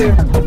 there.